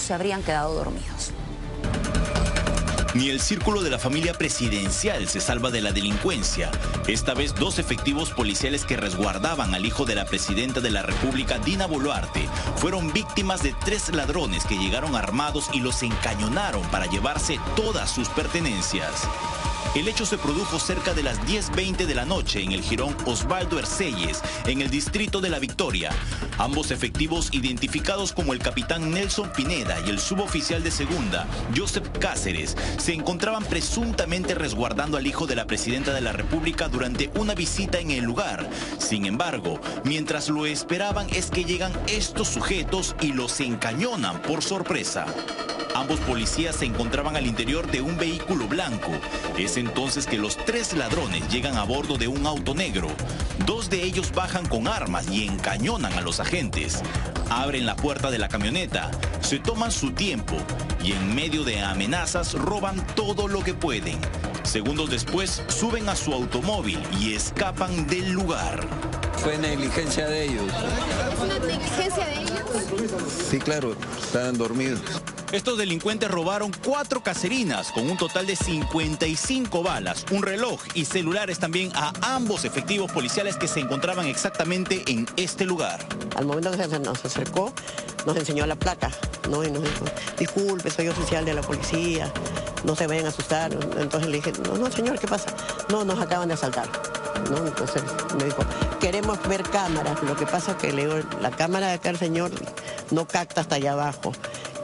se habrían quedado dormidos. Ni el círculo de la familia presidencial se salva de la delincuencia. Esta vez dos efectivos policiales que resguardaban al hijo de la presidenta de la República, Dina Boluarte, fueron víctimas de tres ladrones que llegaron armados y los encañonaron para llevarse todas sus pertenencias. El hecho se produjo cerca de las 10.20 de la noche en el jirón Osvaldo Ercelles, en el distrito de La Victoria. Ambos efectivos identificados como el capitán Nelson Pineda y el suboficial de segunda, Joseph Cáceres, se encontraban presuntamente resguardando al hijo de la presidenta de la República durante una visita en el lugar. Sin embargo, mientras lo esperaban es que llegan estos sujetos y los encañonan por sorpresa. Ambos policías se encontraban al interior de un vehículo blanco. Entonces que los tres ladrones llegan a bordo de un auto negro. Dos de ellos bajan con armas y encañonan a los agentes. Abren la puerta de la camioneta, se toman su tiempo y en medio de amenazas roban todo lo que pueden. Segundos después suben a su automóvil y escapan del lugar. Fue negligencia de ellos. ¿Una negligencia de ellos? Sí, claro, estaban dormidos. Estos delincuentes robaron cuatro caserinas con un total de 55 balas, un reloj y celulares también a ambos efectivos policiales que se encontraban exactamente en este lugar. Al momento que se nos acercó, nos enseñó la placa. Y nos dijo, disculpe, soy oficial de la policía, no se vayan a asustar. Entonces le dije, no, no, señor, ¿qué pasa? No, nos acaban de asaltar. Entonces me dijo, queremos ver cámaras. Lo que pasa es que le digo, la cámara de acá el señor no capta hasta allá abajo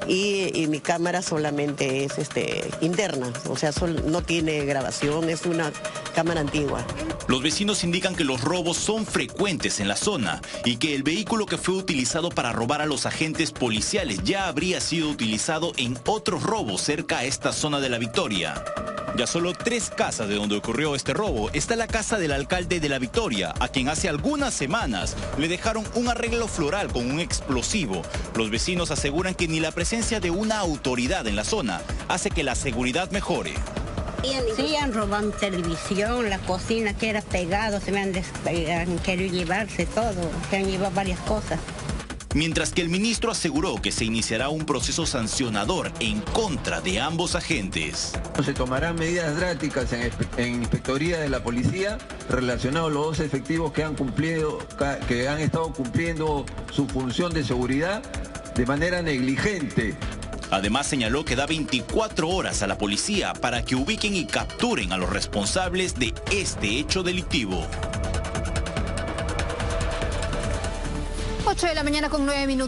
y, mi cámara solamente es este, interna, o sea, no tiene grabación, es una cámara antigua. Los vecinos indican que los robos son frecuentes en la zona y que el vehículo que fue utilizado para robar a los agentes policiales ya habría sido utilizado en otros robos cerca a esta zona de la Victoria. Ya solo tres casas de donde ocurrió este robo está la casa del alcalde de La Victoria, a quien hace algunas semanas le dejaron un arreglo floral con un explosivo. Los vecinos aseguran que ni la presencia de una autoridad en la zona hace que la seguridad mejore. Sí, han robado televisión, la cocina que era pegado, se me han, han querido llevarse todo, se han llevado varias cosas mientras que el ministro aseguró que se iniciará un proceso sancionador en contra de ambos agentes. Se tomarán medidas drásticas en, inspectoría de la policía relacionados a los dos efectivos que han cumplido, que han estado cumpliendo su función de seguridad de manera negligente. Además señaló que da 24 horas a la policía para que ubiquen y capturen a los responsables de este hecho delictivo. 8 de la mañana con 9 minutos.